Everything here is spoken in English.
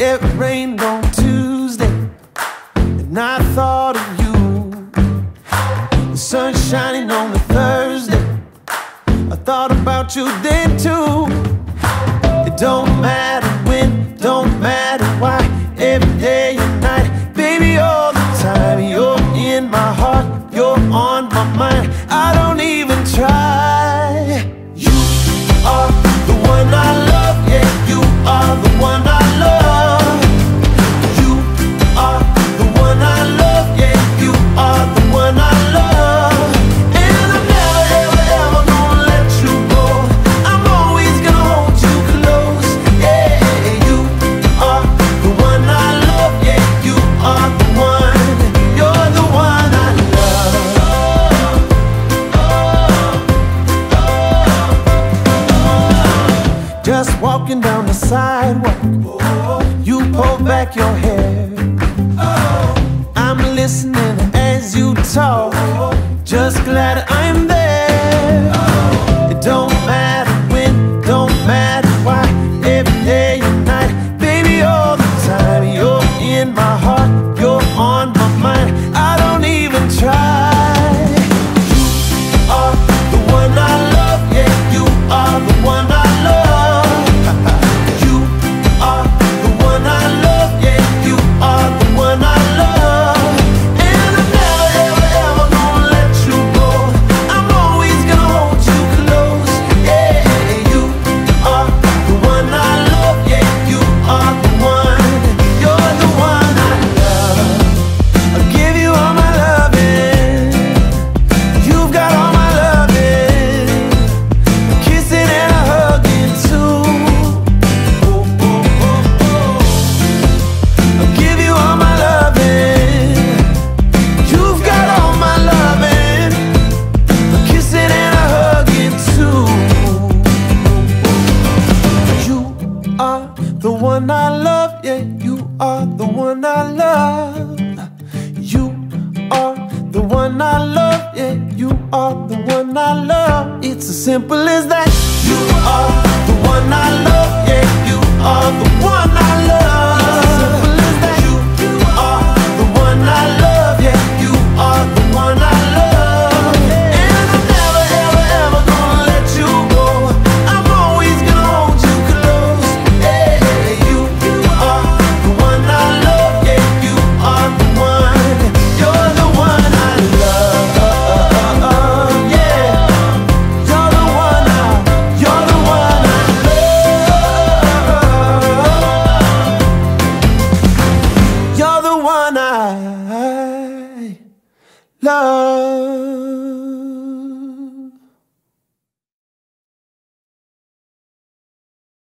It rained on Tuesday, and I thought of you. The sun shining on a Thursday, I thought about you then too. It don't matter. walking down the sidewalk. You pull back your hair. I'm listening as you talk. one I love, yeah, you are the one I love. You are the one I love, yeah, you are the one I love. It's as simple as that. You are the one I love. Love.